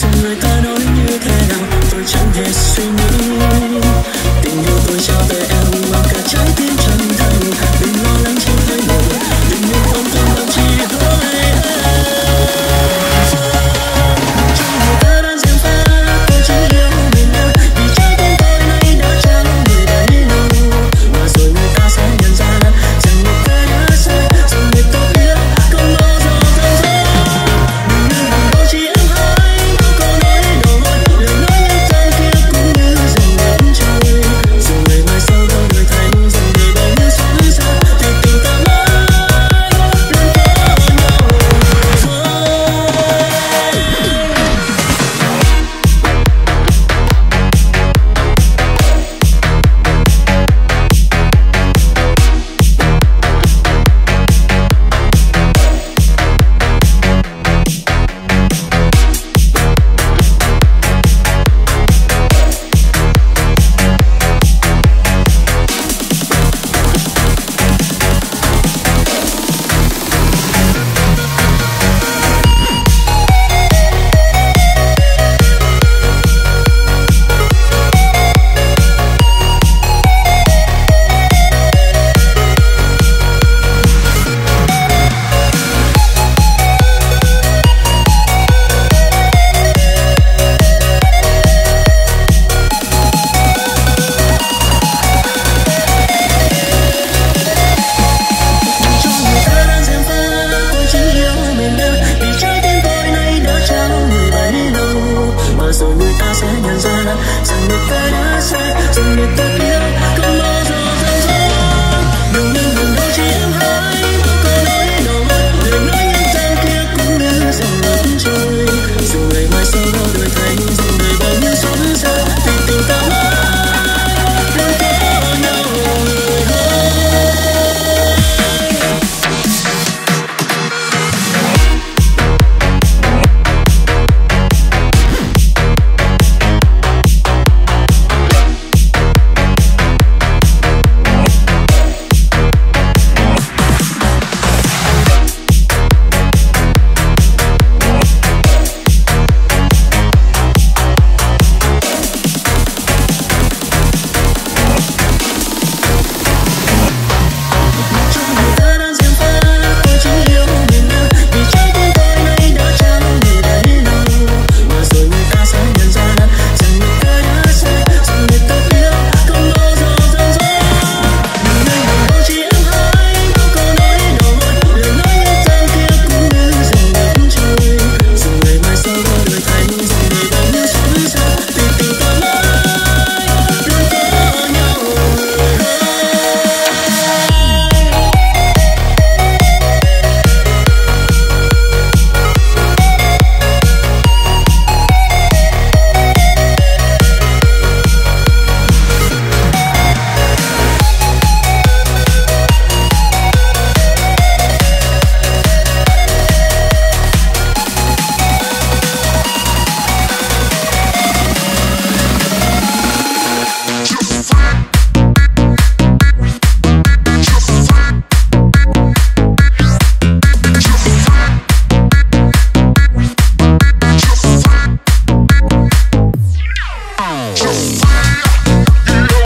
xem người ta nói như thế nào tôi chẳng hề suy nghĩ tình yêu tôi trao tới em bằng cả trái tim 손을 따라서 손을 따라